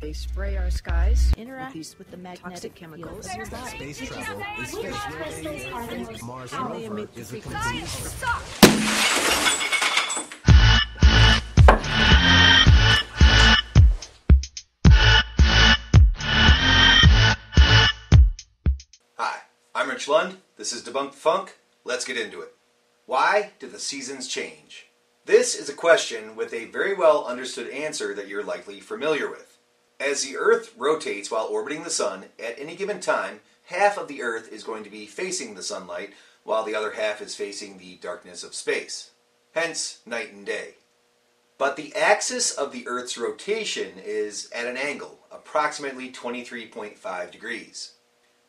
They spray our skies, interacts with the magnetic chemicals. field of your body. Space travel is space Mars And they rover emit is a frequencies. complete Hi, I'm Rich Lund. This is Debunk the Funk. Let's get into it. Why do the seasons change? This is a question with a very well understood answer that you're likely familiar with. As the Earth rotates while orbiting the Sun, at any given time, half of the Earth is going to be facing the sunlight, while the other half is facing the darkness of space. Hence, night and day. But the axis of the Earth's rotation is at an angle, approximately 23.5 degrees.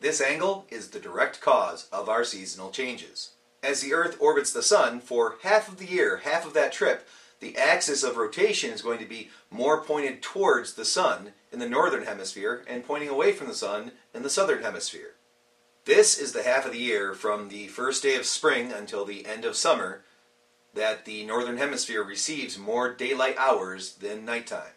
This angle is the direct cause of our seasonal changes. As the Earth orbits the Sun, for half of the year, half of that trip, the axis of rotation is going to be more pointed towards the Sun in the northern hemisphere and pointing away from the Sun in the southern hemisphere. This is the half of the year from the first day of spring until the end of summer that the northern hemisphere receives more daylight hours than nighttime.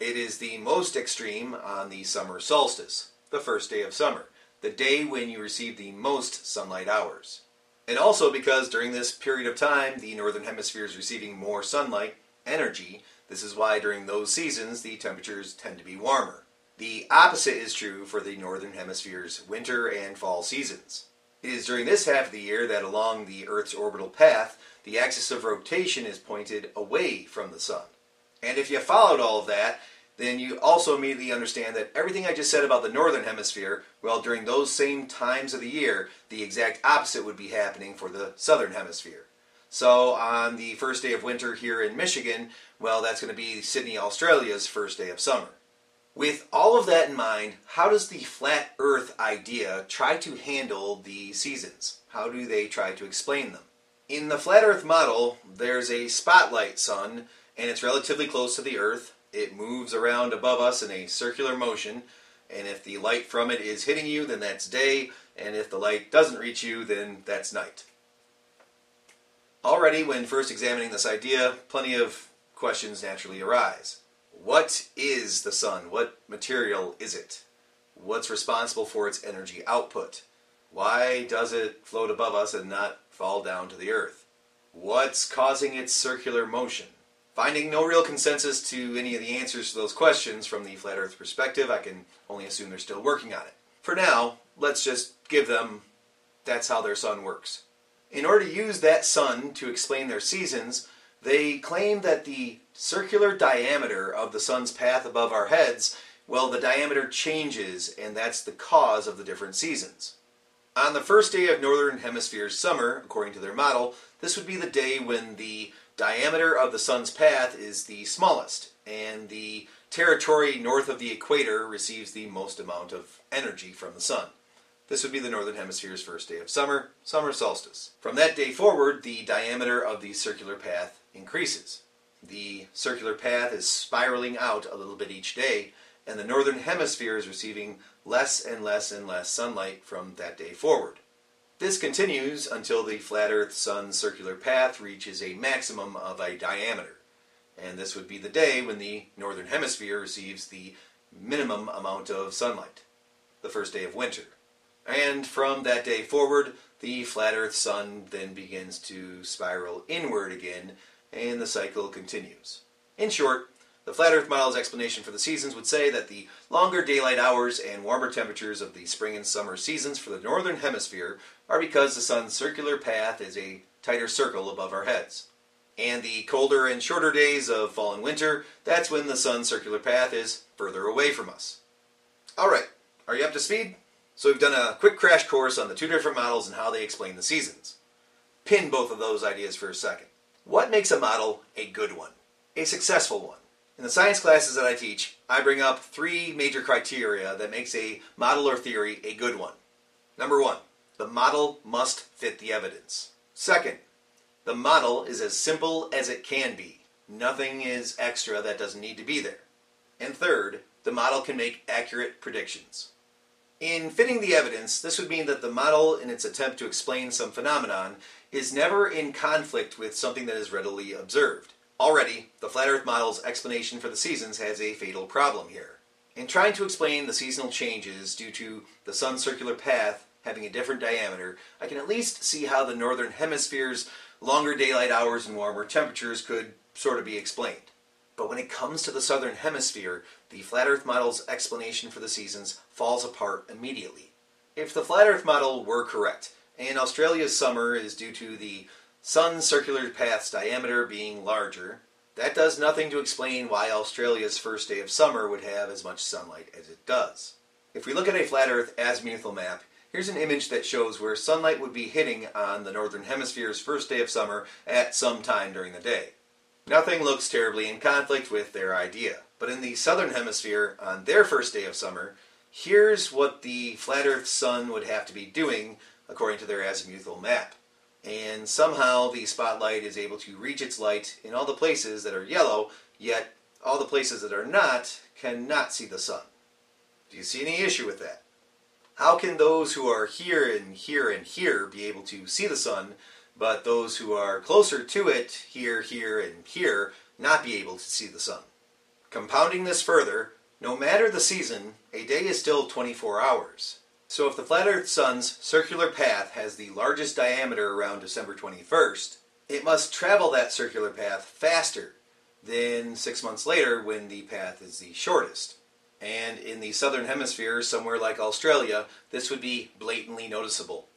It is the most extreme on the summer solstice, the first day of summer, the day when you receive the most sunlight hours. And also because during this period of time the northern hemisphere is receiving more sunlight energy, this is why during those seasons the temperatures tend to be warmer. The opposite is true for the northern hemisphere's winter and fall seasons. It is during this half of the year that along the Earth's orbital path, the axis of rotation is pointed away from the sun. And if you followed all of that, then you also immediately understand that everything I just said about the northern hemisphere, well, during those same times of the year, the exact opposite would be happening for the southern hemisphere. So on the first day of winter here in Michigan, well, that's going to be Sydney, Australia's first day of summer. With all of that in mind, how does the flat earth idea try to handle the seasons? How do they try to explain them? In the flat earth model, there's a spotlight sun, and it's relatively close to the earth. It moves around above us in a circular motion, and if the light from it is hitting you, then that's day, and if the light doesn't reach you, then that's night. Already, when first examining this idea, plenty of questions naturally arise. What is the sun? What material is it? What's responsible for its energy output? Why does it float above us and not fall down to the earth? What's causing its circular motion? Finding no real consensus to any of the answers to those questions from the flat earth perspective, I can only assume they're still working on it. For now, let's just give them that's how their sun works. In order to use that sun to explain their seasons, they claim that the circular diameter of the sun's path above our heads, well, the diameter changes, and that's the cause of the different seasons. On the first day of Northern Hemisphere's summer, according to their model, this would be the day when the diameter of the sun's path is the smallest, and the territory north of the equator receives the most amount of energy from the sun. This would be the Northern Hemisphere's first day of summer, summer solstice. From that day forward, the diameter of the circular path increases. The circular path is spiraling out a little bit each day, and the Northern Hemisphere is receiving less and less and less sunlight from that day forward. This continues until the flat Earth Sun's circular path reaches a maximum of a diameter. And this would be the day when the Northern Hemisphere receives the minimum amount of sunlight, the first day of winter. And from that day forward, the flat Earth Sun then begins to spiral inward again, and the cycle continues. In short, the flat Earth model's explanation for the seasons would say that the longer daylight hours and warmer temperatures of the spring and summer seasons for the northern hemisphere are because the sun's circular path is a tighter circle above our heads. And the colder and shorter days of fall and winter, that's when the sun's circular path is further away from us. All right, are you up to speed? So we've done a quick crash course on the two different models and how they explain the seasons. Pin both of those ideas for a second. What makes a model a good one? A successful one? In the science classes that I teach, I bring up three major criteria that makes a model or theory a good one. Number one, the model must fit the evidence. Second, the model is as simple as it can be. Nothing is extra that doesn't need to be there. And third, the model can make accurate predictions. In fitting the evidence, this would mean that the model, in its attempt to explain some phenomenon, is never in conflict with something that is readily observed. Already, the flat Earth model's explanation for the seasons has a fatal problem here. In trying to explain the seasonal changes due to the sun's circular path having a different diameter, I can at least see how the northern hemisphere's longer daylight hours and warmer temperatures could sort of be explained. But when it comes to the southern hemisphere, the flat earth model's explanation for the seasons falls apart immediately. If the flat earth model were correct, and Australia's summer is due to the sun's circular path's diameter being larger, that does nothing to explain why Australia's first day of summer would have as much sunlight as it does. If we look at a flat earth azimuthal map, here's an image that shows where sunlight would be hitting on the northern hemisphere's first day of summer at some time during the day. Nothing looks terribly in conflict with their idea. But in the southern hemisphere, on their first day of summer, here's what the flat earth sun would have to be doing according to their azimuthal map and somehow the spotlight is able to reach its light in all the places that are yellow, yet all the places that are not cannot see the sun. Do you see any issue with that? How can those who are here and here and here be able to see the sun, but those who are closer to it, here, here, and here, not be able to see the sun? Compounding this further, no matter the season, a day is still 24 hours. So if the flat Earth sun's circular path has the largest diameter around December 21st, it must travel that circular path faster than six months later when the path is the shortest. And in the southern hemisphere, somewhere like Australia, this would be blatantly noticeable.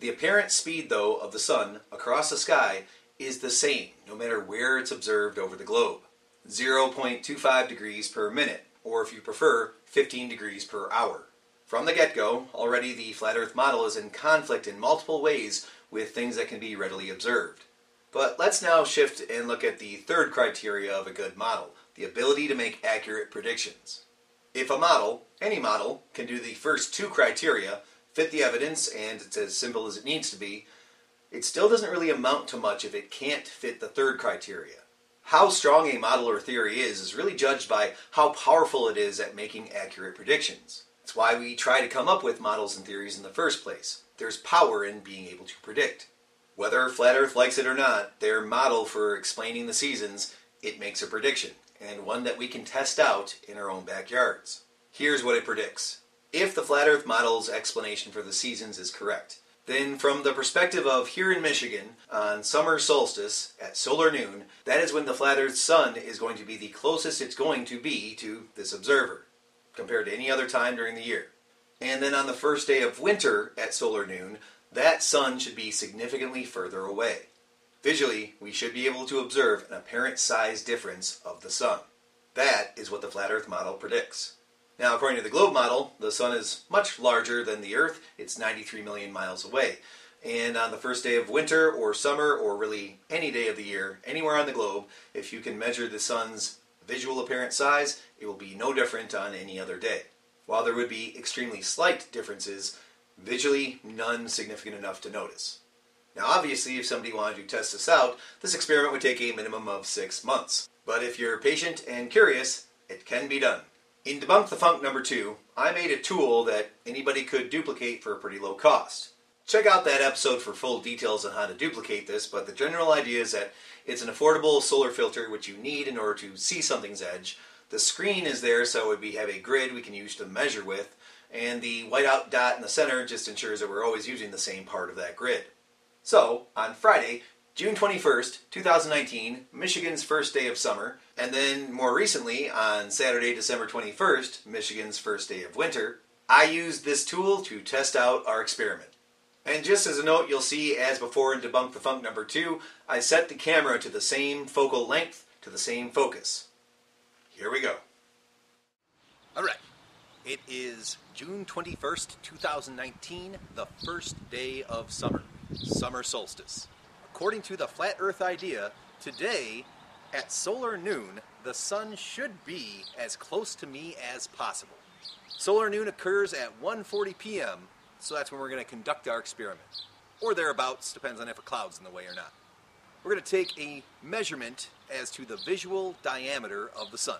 The apparent speed, though, of the sun across the sky is the same no matter where it's observed over the globe 0.25 degrees per minute, or if you prefer, 15 degrees per hour. From the get go, already the flat earth model is in conflict in multiple ways with things that can be readily observed. But let's now shift and look at the third criteria of a good model the ability to make accurate predictions. If a model, any model, can do the first two criteria, fit the evidence, and it's as simple as it needs to be, it still doesn't really amount to much if it can't fit the third criteria. How strong a model or theory is is really judged by how powerful it is at making accurate predictions. It's why we try to come up with models and theories in the first place. There's power in being able to predict. Whether Flat Earth likes it or not, their model for explaining the seasons, it makes a prediction, and one that we can test out in our own backyards. Here's what it predicts. If the Flat Earth model's explanation for the seasons is correct, then from the perspective of here in Michigan, on summer solstice at solar noon, that is when the flat Earth sun is going to be the closest it's going to be to this observer compared to any other time during the year. And then on the first day of winter at solar noon, that sun should be significantly further away. Visually, we should be able to observe an apparent size difference of the sun. That is what the flat Earth model predicts. Now, according to the globe model, the sun is much larger than the Earth. It's 93 million miles away. And on the first day of winter or summer, or really any day of the year, anywhere on the globe, if you can measure the sun's visual apparent size, it will be no different on any other day. While there would be extremely slight differences, visually none significant enough to notice. Now, obviously, if somebody wanted to test this out, this experiment would take a minimum of six months. But if you're patient and curious, it can be done. In Debunk the Funk number two, I made a tool that anybody could duplicate for a pretty low cost. Check out that episode for full details on how to duplicate this, but the general idea is that it's an affordable solar filter which you need in order to see something's edge. The screen is there so we have a grid we can use to measure with, and the whiteout dot in the center just ensures that we're always using the same part of that grid. So, on Friday, June 21st, 2019, Michigan's first day of summer, and then more recently, on Saturday, December 21st, Michigan's first day of winter, I used this tool to test out our experiment. And just as a note, you'll see as before in Debunk the Funk number 2, I set the camera to the same focal length, to the same focus. Here we go. Alright, it is June 21st, 2019, the first day of summer, summer solstice. According to the Flat Earth idea, today, at solar noon, the sun should be as close to me as possible. Solar noon occurs at 1:40 p.m. So that's when we're going to conduct our experiment. Or thereabouts, depends on if a cloud's in the way or not. We're going to take a measurement as to the visual diameter of the sun.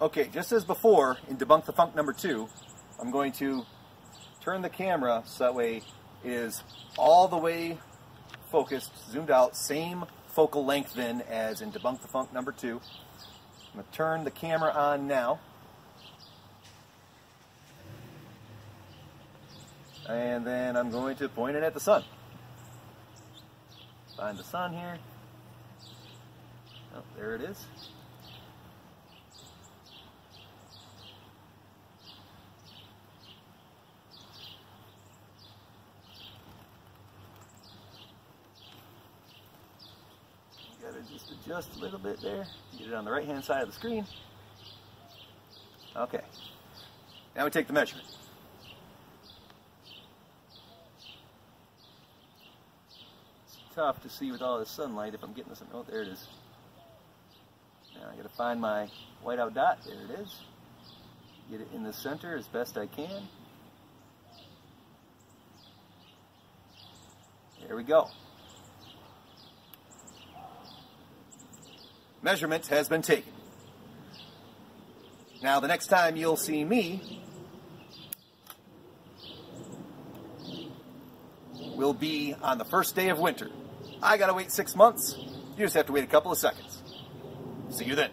Okay, just as before in Debunk the Funk number two, I'm going to turn the camera so that way it is all the way focused, zoomed out, same focal length then as in Debunk the Funk number two. I'm going to turn the camera on now. And then I'm going to point it at the sun. Find the sun here. Oh, there it is. Gotta just adjust a little bit there. Get it on the right hand side of the screen. Okay. Now we take the measurement. It's tough to see with all this sunlight if I'm getting this. Oh, there it is. Now I gotta find my whiteout dot. There it is. Get it in the center as best I can. There we go. Measurement has been taken. Now, the next time you'll see me will be on the first day of winter. I gotta wait six months. You just have to wait a couple of seconds. See you then.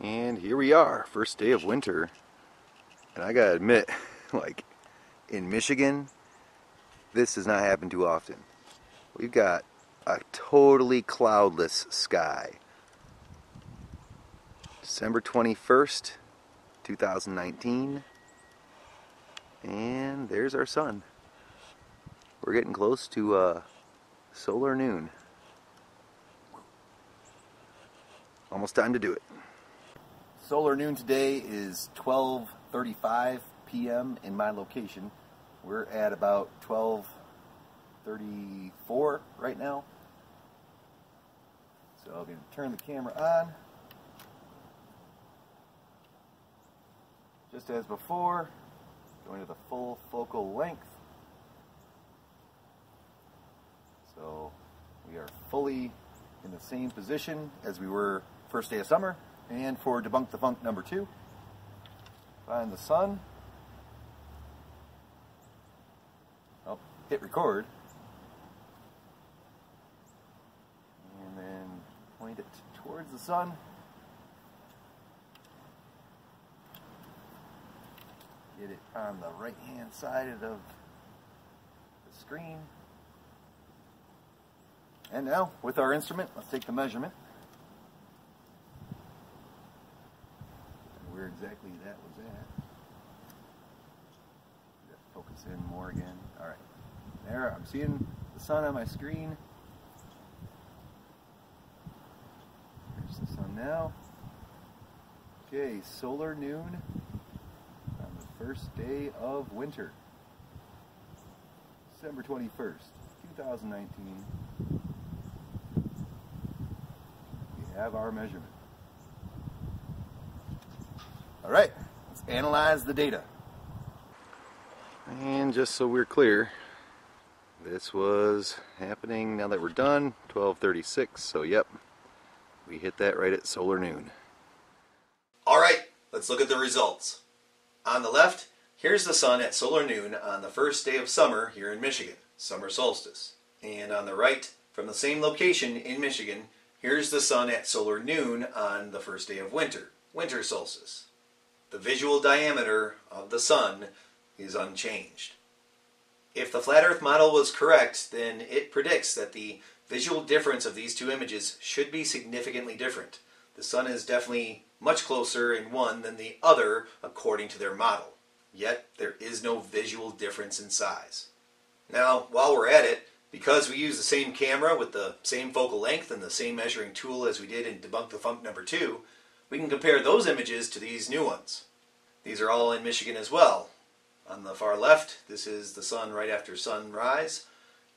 And here we are, first day of winter. And I gotta admit, like in Michigan, this does not happen too often. We've got a totally cloudless sky. December 21st, 2019. And there's our sun. We're getting close to uh, solar noon. Almost time to do it. Solar noon today is 12:35 p.m. in my location. We're at about 12:34 right now. So I'm going to turn the camera on. Just as before, going to the full focal length. So we are fully in the same position as we were first day of summer. And for Debunk the Funk number two, find the sun. Oh, hit record. And then point it towards the sun. Get it on the right hand side of the screen. And now, with our instrument, let's take the measurement. Where exactly that was at. Focus in more again. All right. There, I'm seeing the sun on my screen. There's the sun now. Okay, solar noon on the first day of winter. December 21st, 2019. We have our measurement. All right, let's analyze the data. And just so we're clear, this was happening now that we're done, 1236, so yep, we hit that right at solar noon. All right, let's look at the results. On the left, here's the sun at solar noon on the first day of summer here in Michigan, summer solstice. And on the right, from the same location in Michigan, here's the sun at solar noon on the first day of winter, winter solstice. The visual diameter of the sun is unchanged. If the flat earth model was correct, then it predicts that the visual difference of these two images should be significantly different. The sun is definitely much closer in one than the other according to their model. Yet there is no visual difference in size. Now, while we're at it, because we use the same camera with the same focal length and the same measuring tool as we did in Debunk the Funk number 2, we can compare those images to these new ones. These are all in Michigan as well. On the far left, this is the sun right after sunrise.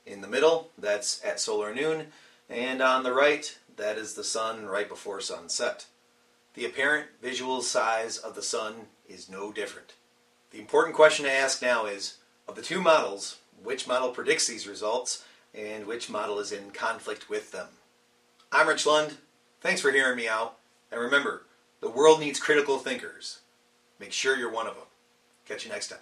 In the middle, that's at solar noon. And on the right, that is the sun right before sunset. The apparent visual size of the sun is no different. The important question to ask now is, of the two models, which model predicts these results and which model is in conflict with them? I'm Rich Lund. Thanks for hearing me out. And remember, the world needs critical thinkers. Make sure you're one of them. Catch you next time.